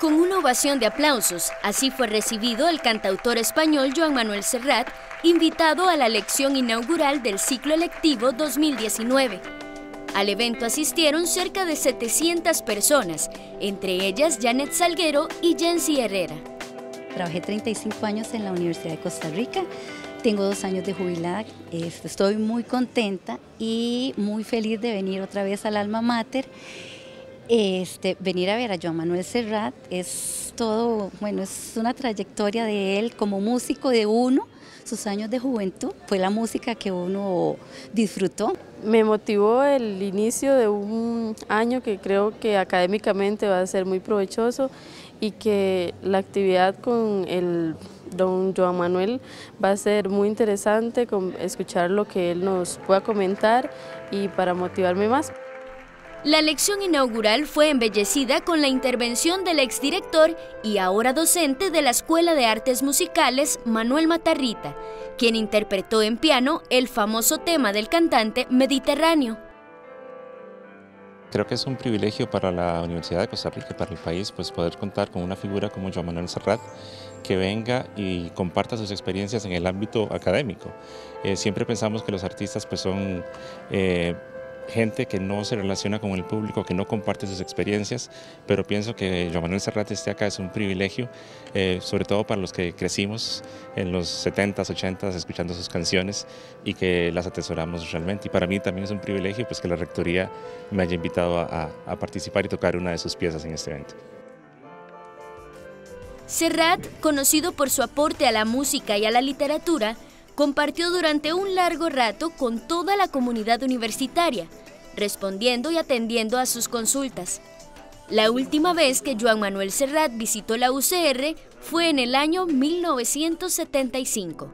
Con una ovación de aplausos, así fue recibido el cantautor español Joan Manuel Serrat, invitado a la lección inaugural del ciclo electivo 2019. Al evento asistieron cerca de 700 personas, entre ellas Janet Salguero y Jensi Herrera. Trabajé 35 años en la Universidad de Costa Rica, tengo dos años de jubilada, este, estoy muy contenta y muy feliz de venir otra vez al Alma Mater este, venir a ver a Joan Manuel Serrat es todo, bueno, es una trayectoria de él como músico de uno, sus años de juventud, fue la música que uno disfrutó. Me motivó el inicio de un año que creo que académicamente va a ser muy provechoso y que la actividad con el don Joan Manuel va a ser muy interesante escuchar lo que él nos pueda comentar y para motivarme más. La lección inaugural fue embellecida con la intervención del exdirector y ahora docente de la Escuela de Artes Musicales, Manuel Matarrita, quien interpretó en piano el famoso tema del cantante Mediterráneo. Creo que es un privilegio para la Universidad de Costa Rica y para el país pues poder contar con una figura como Joan Manuel Serrat que venga y comparta sus experiencias en el ámbito académico. Eh, siempre pensamos que los artistas pues son eh, gente que no se relaciona con el público, que no comparte sus experiencias, pero pienso que Joan Manuel Serrat esté acá es un privilegio, eh, sobre todo para los que crecimos en los 70s, 80s escuchando sus canciones y que las atesoramos realmente. Y para mí también es un privilegio pues, que la Rectoría me haya invitado a, a participar y tocar una de sus piezas en este evento. Serrat, conocido por su aporte a la música y a la literatura, compartió durante un largo rato con toda la comunidad universitaria, respondiendo y atendiendo a sus consultas. La última vez que Joan Manuel Serrat visitó la UCR fue en el año 1975.